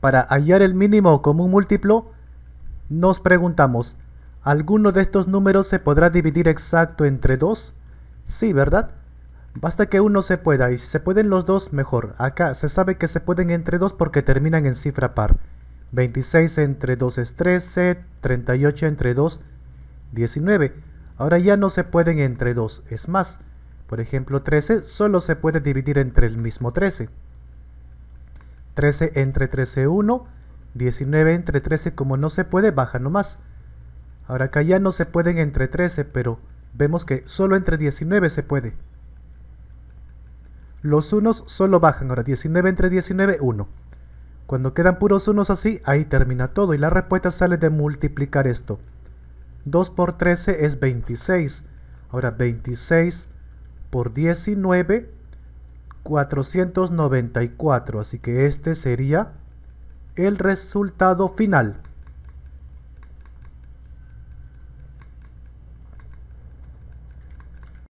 Para hallar el mínimo común múltiplo, nos preguntamos, ¿alguno de estos números se podrá dividir exacto entre 2? Sí, ¿verdad? Basta que uno se pueda, y si se pueden los dos, mejor. Acá se sabe que se pueden entre 2 porque terminan en cifra par. 26 entre 2 es 13, 38 entre 2, 19. Ahora ya no se pueden entre 2, es más. Por ejemplo, 13 solo se puede dividir entre el mismo 13. 13 entre 13, 1. 19 entre 13, como no se puede, baja nomás. Ahora acá ya no se pueden entre 13, pero vemos que solo entre 19 se puede. Los unos solo bajan. Ahora 19 entre 19, 1. Cuando quedan puros unos así, ahí termina todo. Y la respuesta sale de multiplicar esto. 2 por 13 es 26. Ahora 26 por 19, 494. Así que este sería el resultado final.